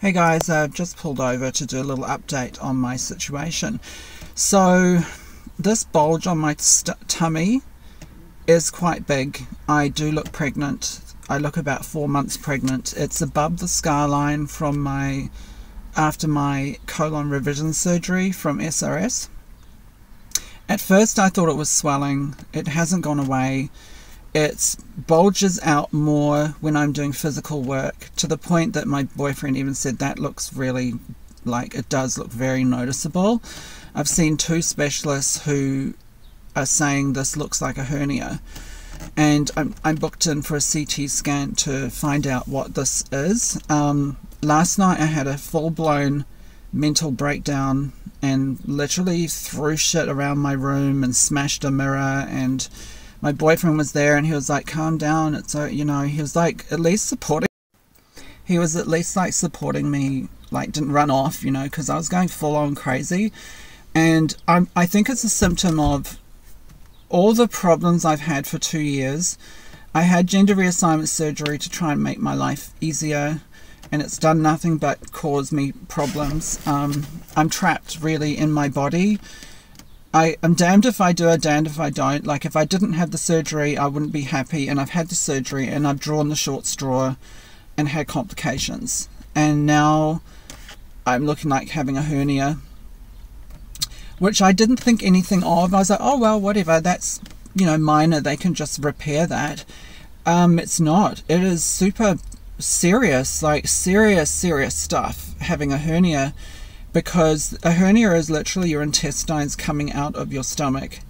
Hey guys, I've just pulled over to do a little update on my situation. So, this bulge on my tummy is quite big. I do look pregnant. I look about four months pregnant. It's above the scar line from my after my colon revision surgery from SRS. At first, I thought it was swelling. It hasn't gone away it bulges out more when I'm doing physical work to the point that my boyfriend even said that looks really like it does look very noticeable. I've seen two specialists who are saying this looks like a hernia and I'm, I'm booked in for a CT scan to find out what this is. Um, last night I had a full-blown mental breakdown and literally threw shit around my room and smashed a mirror and my boyfriend was there and he was like, calm down. It's, a, you know, he was like, at least supporting. He was at least like supporting me, like didn't run off, you know, because I was going full on crazy. And I'm, I think it's a symptom of all the problems I've had for two years. I had gender reassignment surgery to try and make my life easier, and it's done nothing but cause me problems. Um, I'm trapped really in my body I am damned if I do, I'm damned if I don't. Like, if I didn't have the surgery, I wouldn't be happy. And I've had the surgery and I've drawn the short straw and had complications. And now I'm looking like having a hernia, which I didn't think anything of. I was like, oh, well, whatever. That's, you know, minor. They can just repair that. Um, it's not. It is super serious, like serious, serious stuff, having a hernia because a hernia is literally your intestines coming out of your stomach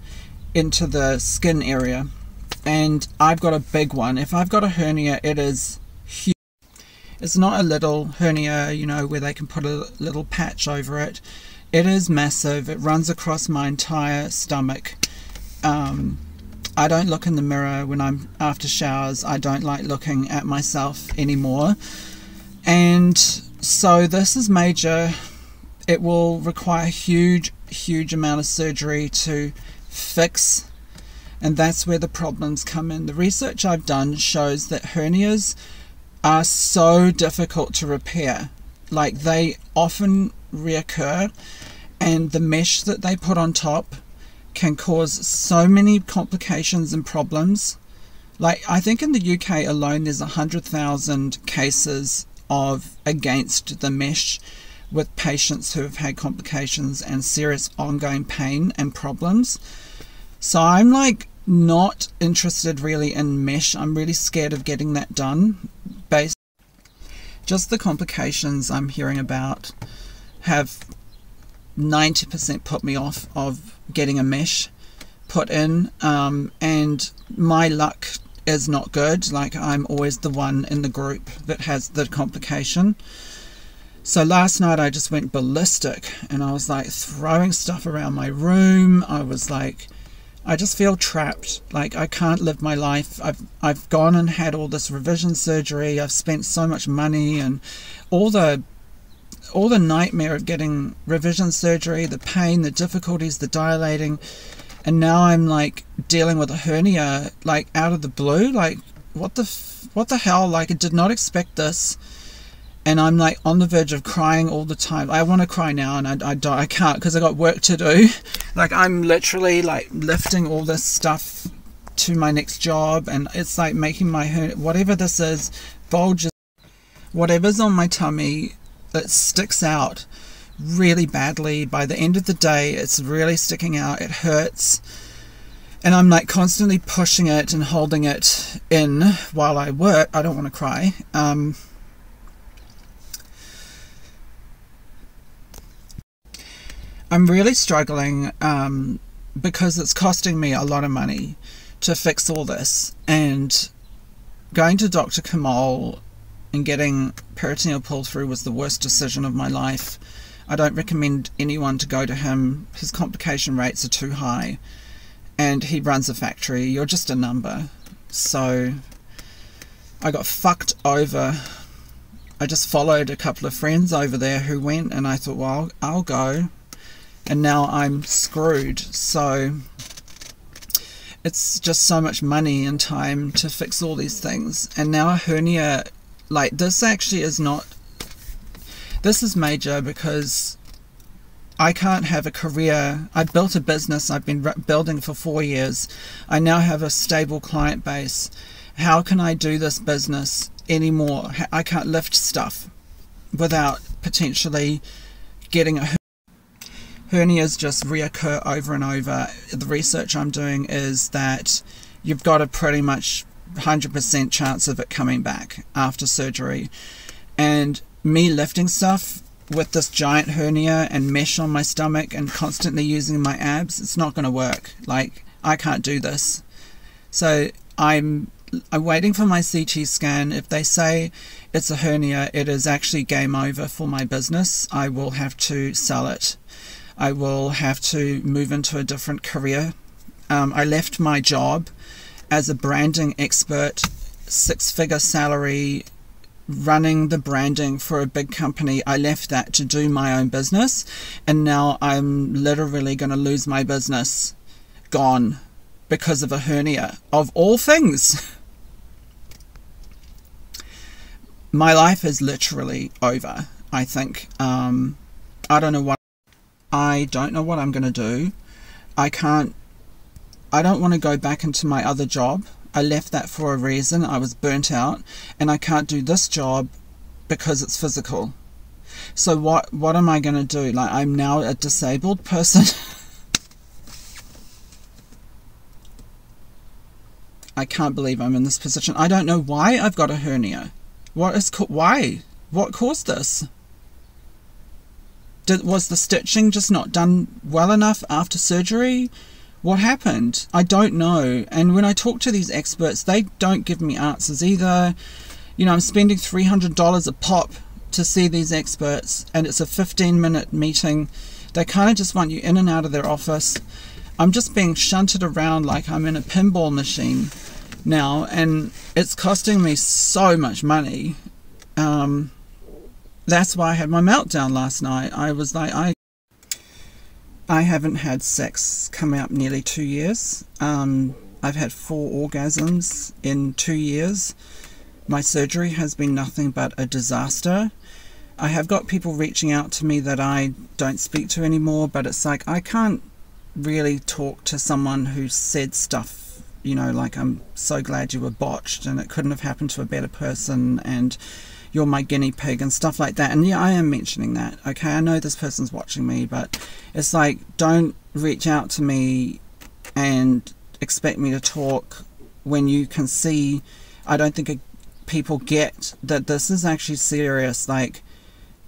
into the skin area. And I've got a big one. If I've got a hernia, it is huge. It's not a little hernia, you know, where they can put a little patch over it. It is massive. It runs across my entire stomach. Um, I don't look in the mirror when I'm after showers. I don't like looking at myself anymore. And so this is major it will require a huge, huge amount of surgery to fix, and that's where the problems come in. The research I've done shows that hernias are so difficult to repair. Like they often reoccur, and the mesh that they put on top can cause so many complications and problems. Like I think in the UK alone, there's a hundred thousand cases of against the mesh with patients who have had complications and serious ongoing pain and problems. So I'm like not interested really in mesh. I'm really scared of getting that done. Based just the complications I'm hearing about have 90% put me off of getting a mesh put in um, and my luck is not good like I'm always the one in the group that has the complication so last night I just went ballistic and I was like throwing stuff around my room. I was like, I just feel trapped. Like I can't live my life. I've I've gone and had all this revision surgery. I've spent so much money and all the all the nightmare of getting revision surgery, the pain, the difficulties, the dilating, and now I'm like dealing with a hernia like out of the blue. Like what the what the hell? Like I did not expect this and I'm like on the verge of crying all the time. I want to cry now, and I, I, I can't because I got work to do. Like I'm literally like lifting all this stuff to my next job, and it's like making my whatever this is bulges. Whatever's on my tummy, it sticks out really badly. By the end of the day, it's really sticking out. It hurts. And I'm like constantly pushing it and holding it in while I work. I don't want to cry. Um, I'm really struggling um, because it's costing me a lot of money to fix all this. And going to Dr. Kamol and getting peritoneal pull through was the worst decision of my life. I don't recommend anyone to go to him. His complication rates are too high. And he runs a factory. You're just a number. So I got fucked over. I just followed a couple of friends over there who went, and I thought, well, I'll go and now I'm screwed. So it's just so much money and time to fix all these things. And now a hernia, like this actually is not, This is major because I can't have a career. I built a business I've been building for four years. I now have a stable client base. How can I do this business anymore? I can't lift stuff without potentially getting a hernias just reoccur over and over. The research I'm doing is that you've got a pretty much 100% chance of it coming back after surgery. And me lifting stuff with this giant hernia and mesh on my stomach and constantly using my abs, it's not going to work. Like, I can't do this. So I'm I'm waiting for my CT scan. If they say it's a hernia, it is actually game over for my business. I will have to sell it. I will have to move into a different career. Um, I left my job as a branding expert, six figure salary, running the branding for a big company. I left that to do my own business, and now I'm literally going to lose my business. Gone because of a hernia, of all things. My life is literally over, I think. Um, I don't know what. I don't know what I'm going to do. I can't I don't want to go back into my other job. I left that for a reason. I was burnt out and I can't do this job because it's physical. So what what am I going to do? Like I'm now a disabled person. I can't believe I'm in this position. I don't know why I've got a hernia. What is why? What caused this? Did, was the stitching just not done well enough after surgery? what happened? I don't know. And when I talk to these experts, they don't give me answers either. You know, I'm spending $300 a pop to see these experts, and it's a 15 minute meeting. They kind of just want you in and out of their office. I'm just being shunted around like I'm in a pinball machine now, and it's costing me so much money. Um, that's why I had my meltdown last night. I was like, I I haven't had sex coming up nearly two years. Um, I've had four orgasms in two years. My surgery has been nothing but a disaster. I have got people reaching out to me that I don't speak to anymore, but it's like I can't really talk to someone who said stuff, you know, like I'm so glad you were botched and it couldn't have happened to a better person and you're my guinea pig and stuff like that. And yeah, I am mentioning that. Okay, I know this person's watching me, but it's like don't reach out to me and expect me to talk when you can see. I don't think people get that this is actually serious. Like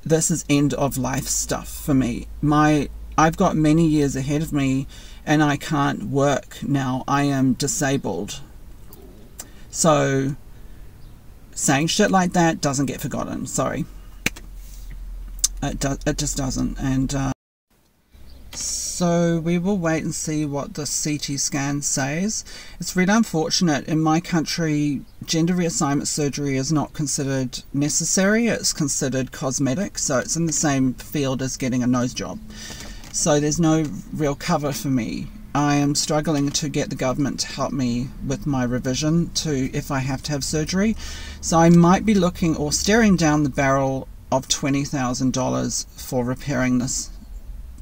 this is end of life stuff for me. My I've got many years ahead of me and I can't work now. I am disabled. So saying shit like that doesn't get forgotten. Sorry. It, do, it just doesn't. And uh, so we will wait and see what the CT scan says. It's really unfortunate. In my country, gender reassignment surgery is not considered necessary. It's considered cosmetic. So it's in the same field as getting a nose job. So there's no real cover for me I am struggling to get the government to help me with my revision to if I have to have surgery. So I might be looking or staring down the barrel of $20,000 for repairing this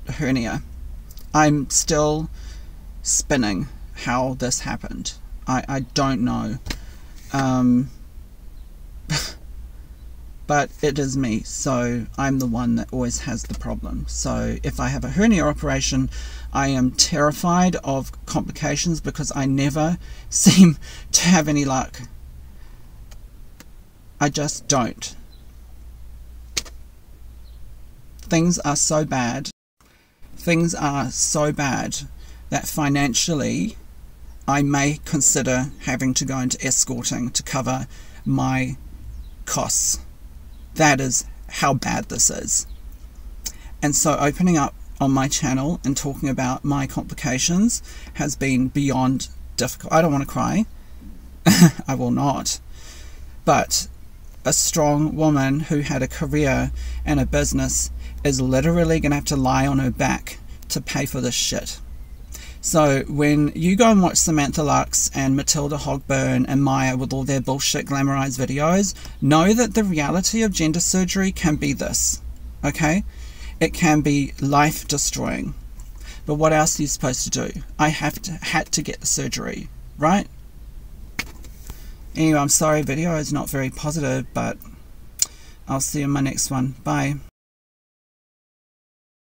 hernia. I'm still spinning how this happened. I, I don't know. Um, but it is me, so I'm the one that always has the problem. So if I have a hernia operation, I am terrified of complications because I never seem to have any luck. I just don't. Things are so bad. Things are so bad that financially I may consider having to go into escorting to cover my costs. That is how bad this is. And so opening up on my channel and talking about my complications has been beyond difficult. I don't want to cry. I will not. But a strong woman who had a career and a business is literally going to have to lie on her back to pay for this shit. So when you go and watch Samantha Lux and Matilda Hogburn and Maya with all their bullshit glamorized videos, know that the reality of gender surgery can be this. okay? It can be life destroying. But what else are you supposed to do? I have to had to get the surgery, right? Anyway, I'm sorry video is not very positive, but I'll see you in my next one. Bye.